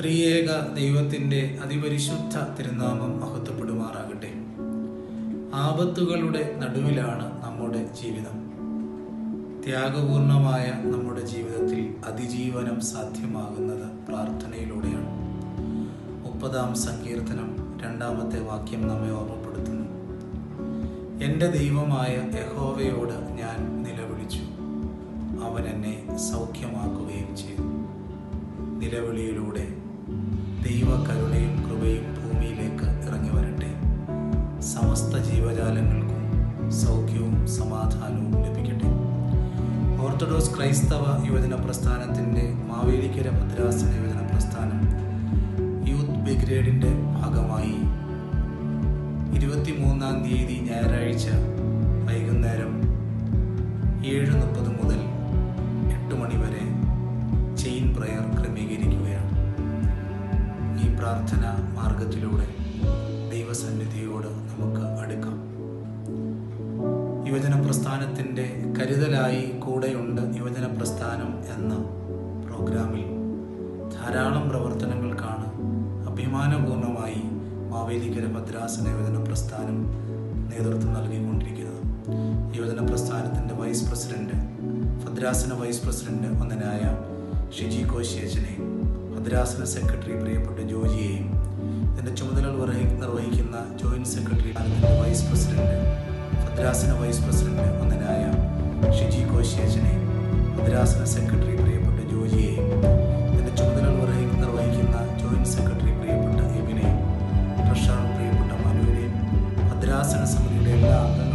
ത്രിയേക ദൈവത്തിന്റെ അതിപരിശുദ്ധ തിരുനാമം മഹത്വപ്പെടുമാറാകട്ടെ. ആപത്തുകളുടെ നടുവിലാണ് നമ്മുടെ ജീവിതം. ത്യാഗപൂർണമായ നമ്മുടെ ജീവിതത്തിൽ അതിജീവനം സാധ്യമാകുന്നത് പ്രാർത്ഥനയിലൂടെയാണ്. മുപ്പതാം സങ്കീർത്തനം രണ്ടാമത്തെ വാക്യം നമ്മെ ഓർമ്മപ്പെടുത്തുന്നു. എന്റെ ദൈവമായ യഹോവയോട് ഞാൻ നിലവിളിച്ചു. അവൻ എന്നെ സൗഖ്യമാക്കുകയും ചെയ്തു. നിലവിളിയിലൂടെ ദൈവ കരുണയും കൃപയും ഭൂമിയിലേക്ക് ഇറങ്ങി വരട്ടെ. സമസ്ത ജീവജാലങ്ങൾക്കും സൗഖ്യവും സമാധാനവും ലഭിക്കട്ടെ. ഓർത്തഡോക്സ് ക്രൈസ്തവ യുവജന പ്രസ്ഥാനത്തിന്റെ മാവേലിക്കര ഭദ്രാസന യുവജന പ്രസ്ഥാനം യൂത്ത് ബ്രിഗേഡിന്റെ ഭാഗമായി ഇരുപത്തി മൂന്നാം തീയതി ഞായറാഴ്ച ഈ പ്രാർത്ഥന മാർഗത്തിലൂടെ ദൈവസന്നിധിയോട് നമുക്ക് അടുക്കാം. യുവജന പ്രസ്ഥാനത്തിന്റെ കരുതലായി കൂടെയുണ്ട് യുവജന പ്രസ്ഥാനം എന്ന പ്രോഗ്രാമിൽ. ധാരാളം പ്രവർത്തനങ്ങൾക്കാണ് അഭിമാനപൂർണമായി മാവേലിക്കര ഭദ്രാസന യുവജന പ്രസ്ഥാനം നേതൃത്വം നൽകിക്കൊണ്ടിരിക്കുന്നത്. യുവജന പ്രസ്ഥാനത്തിന്റെ വൈസ് പ്രസിഡന്റ് ഭദ്രാസന വൈസ് പ്രസിഡന്റ് ഒന്നനായ ഷിജി കോശിയച്ചനെയും മദ്രാസിലെ സെക്രട്ടറി പ്രിയപ്പെട്ട ജോജിയെയും ഇതിന്റെ ചുമതലകൾ നിർവഹിക്കുന്ന ജോയിന്റ് സെക്രട്ടറി അതിന്റെ വൈസ് പ്രസിഡന്റ് മദ്രാസിന് വൈസ് പ്രസിഡന്റ് ഒന്നനായ ഷിജി കോശേച്ചനെയും മദ്രാസിന് സെക്രട്ടറി പ്രിയപ്പെട്ട ജോജിയെയും ഇതിന്റെ ചുമതലകൾ നിർവഹിക്കുന്ന ജോയിന്റ് സെക്രട്ടറി പ്രിയപ്പെട്ട എബിനെയും ട്രഷറർ പ്രിയപ്പെട്ട മനുവിനെയും മദ്രാസന സമിതിയുടെ എല്ലാ അംഗങ്ങളും